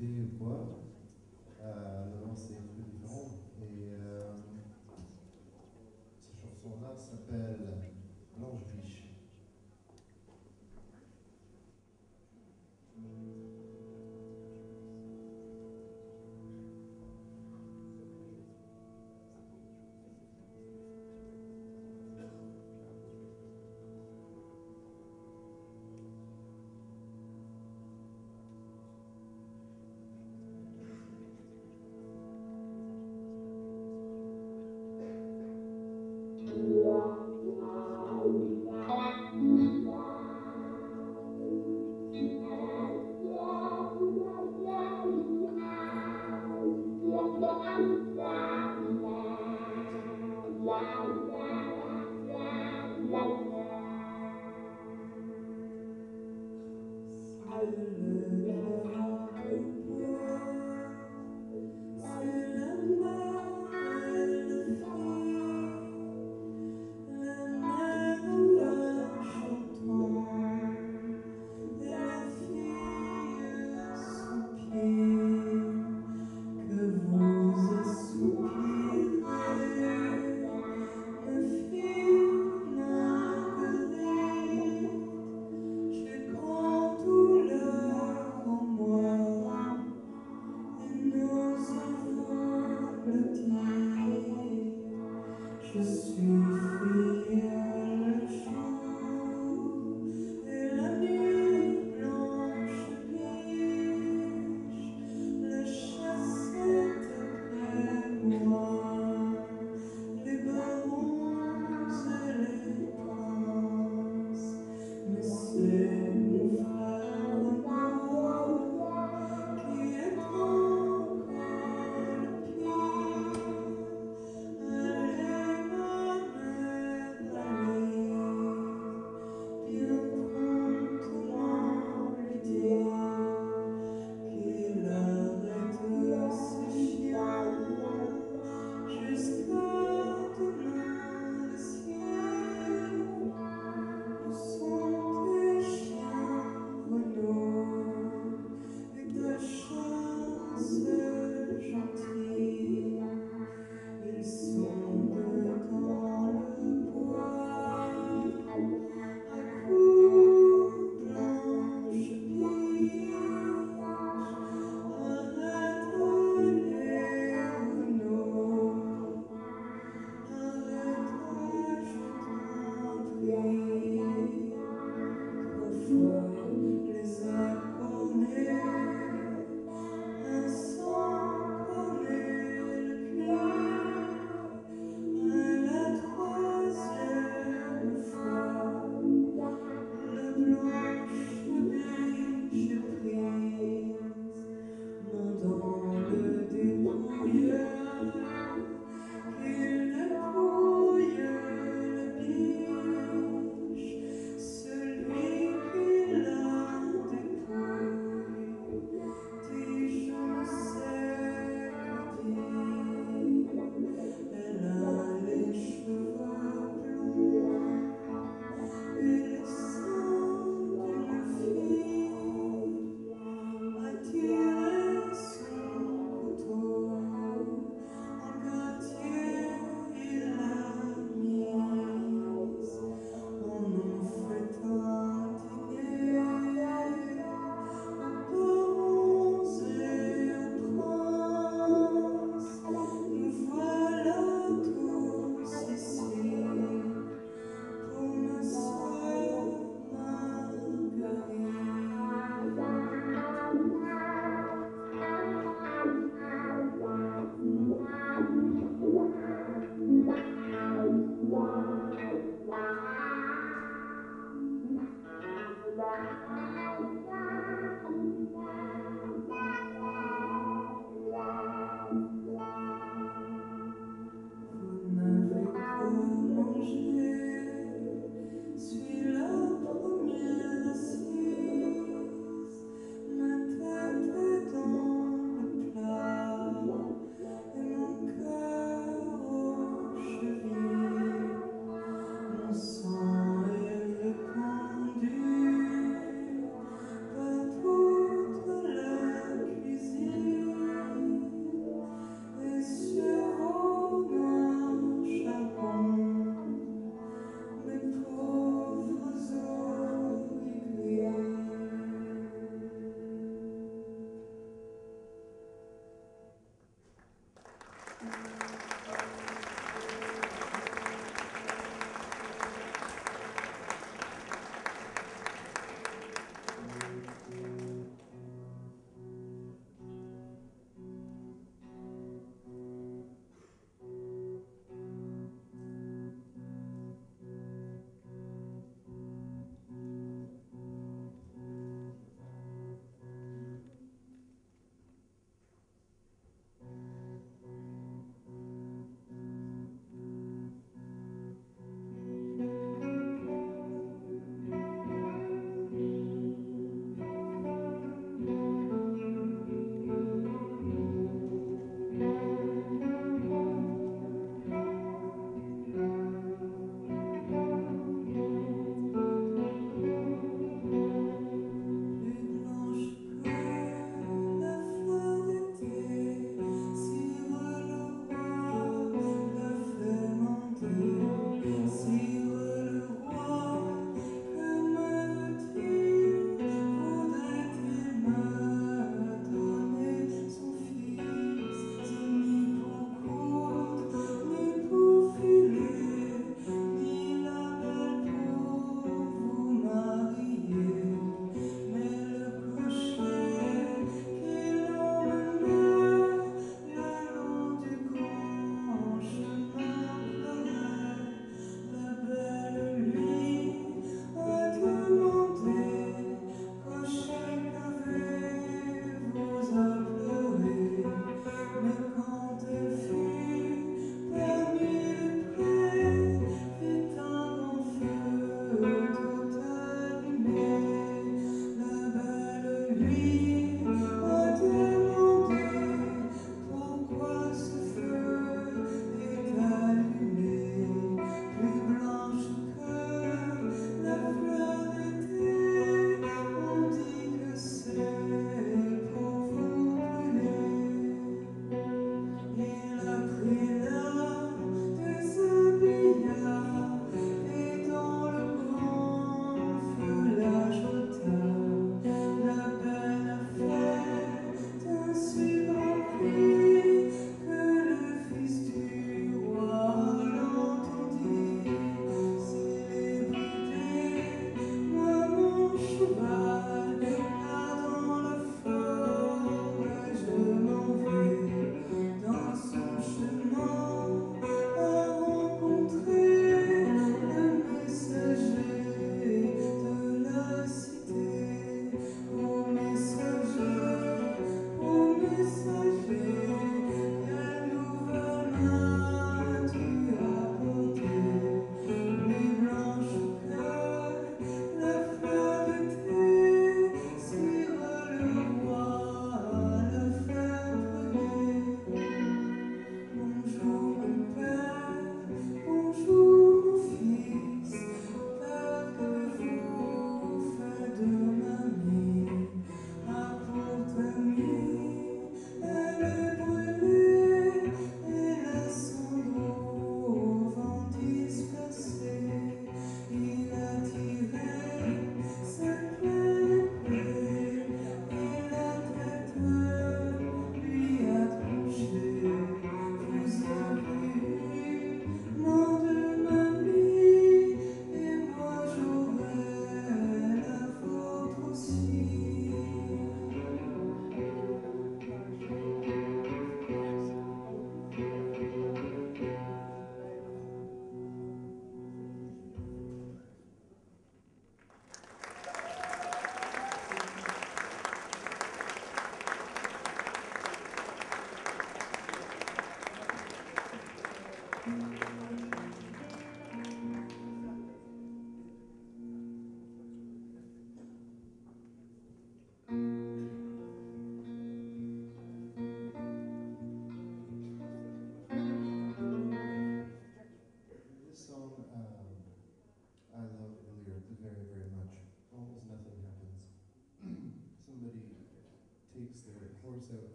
d'autorité ou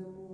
the.